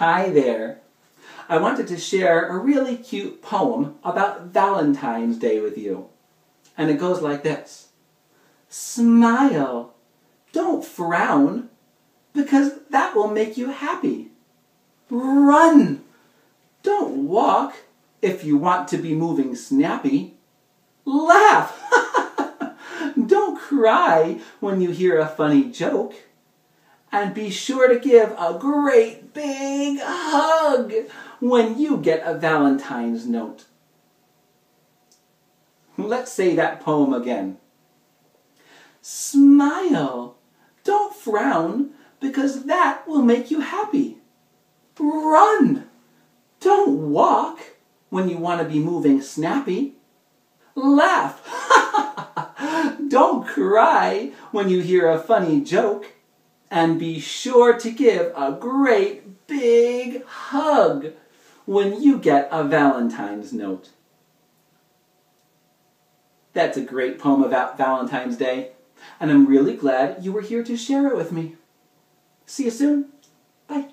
Hi there. I wanted to share a really cute poem about Valentine's Day with you. And it goes like this Smile, don't frown, because that will make you happy. Run, don't walk if you want to be moving snappy. Laugh, don't cry when you hear a funny joke. And be sure to give a great big hug when you get a Valentine's note. Let's say that poem again. Smile. Don't frown, because that will make you happy. Run. Don't walk when you want to be moving snappy. Laugh. Don't cry when you hear a funny joke. And be sure to give a great big hug when you get a Valentine's note. That's a great poem about Valentine's Day, and I'm really glad you were here to share it with me. See you soon. Bye.